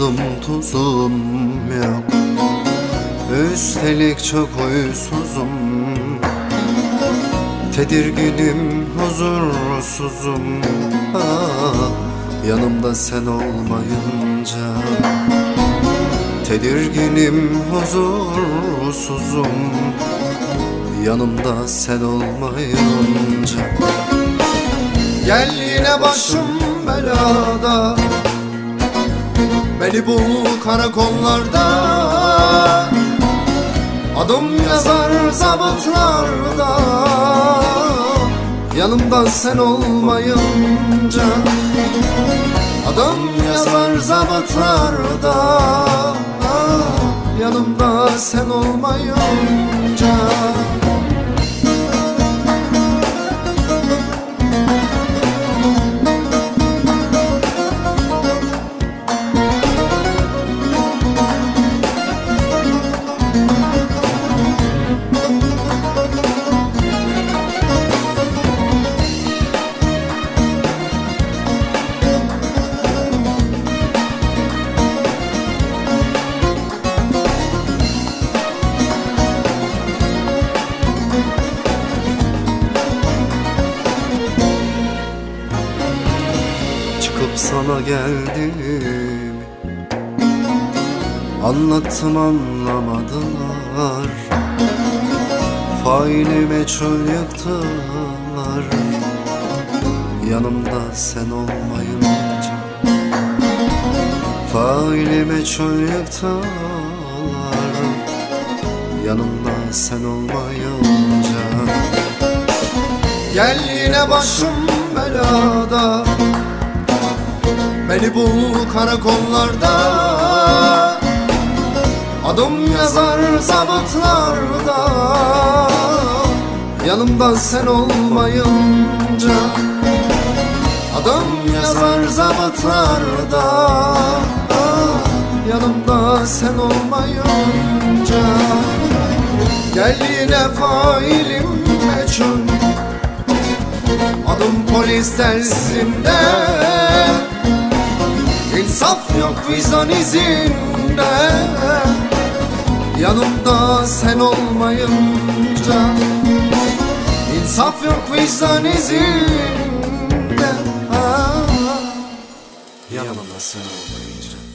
tuzum yok. Üstelik çok huysuzum. Tedirginim, huzursuzum. Ah, Yanımda sen olmayınca. Tedirginim, huzursuzum. Yanımda sen olmayınca. Gel yine başım belada Beni bul karakollarda Adım yazar zabıtlarda Yanımda sen olmayınca Adım yazar zabıtlarda Yanımda sen olmayınca sana geldim. Anlattım anlamadılar. Faili meçhul yıktılar Yanımda sen olmayınca Faili meçhul yıktılar Yanımda sen olmayınca Gel yine başım belada Beni bul karakollarda. Adım yazar zabıtlarda. Yanımda sen olmayınca Adım yazar zabıtlarda. Yanımda sen olmayınca Gel yine failim meçhul. Adım polis tersinde İnsaf yok vicdan izinde. Yanımda sen olmayınca İnsaf yok vicdan izinde. Yanımda sen olmayınca